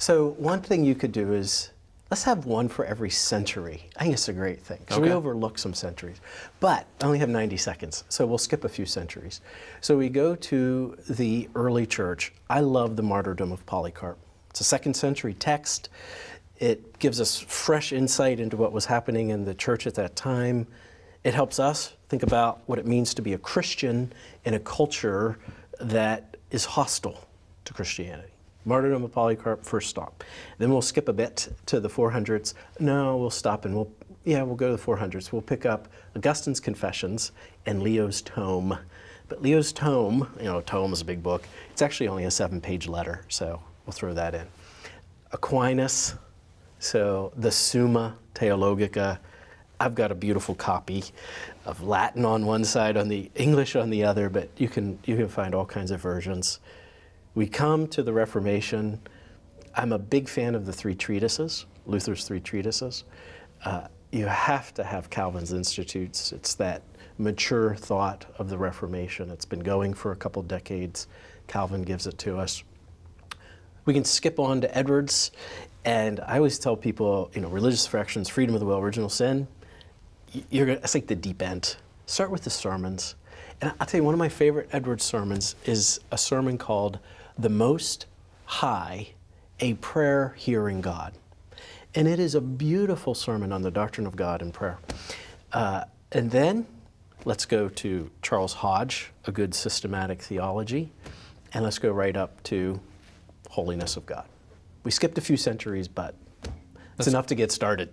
So one thing you could do is let's have one for every century. I think it's a great thing. So we overlook some centuries. But I only have 90 seconds, so we'll skip a few centuries. So we go to the early church. I love the martyrdom of Polycarp. It's a second century text. It gives us fresh insight into what was happening in the church at that time. It helps us think about what it means to be a Christian in a culture that is hostile to Christianity. Martyrdom of Polycarp, first stop. Then we'll skip a bit to the 400s. No, we'll stop and we'll, yeah, we'll go to the 400s. We'll pick up Augustine's Confessions and Leo's Tome. But Leo's Tome, you know, Tome is a big book. It's actually only a seven page letter, so we'll throw that in. Aquinas, so the Summa Theologica. I've got a beautiful copy of Latin on one side, on the English on the other, but you can you can find all kinds of versions. We come to the Reformation. I'm a big fan of the three treatises, Luther's three treatises. Uh, you have to have Calvin's Institutes. It's that mature thought of the Reformation. It's been going for a couple decades. Calvin gives it to us. We can skip on to Edwards, and I always tell people, you know, religious affections, freedom of the will, original sin. You're it's like the deep end. Start with the sermons, and I'll tell you one of my favorite Edwards sermons is a sermon called "The Most High: A Prayer Hearing God," and it is a beautiful sermon on the doctrine of God and prayer. Uh, and then let's go to Charles Hodge, a good systematic theology, and let's go right up to holiness of God. We skipped a few centuries, but it's enough to get started.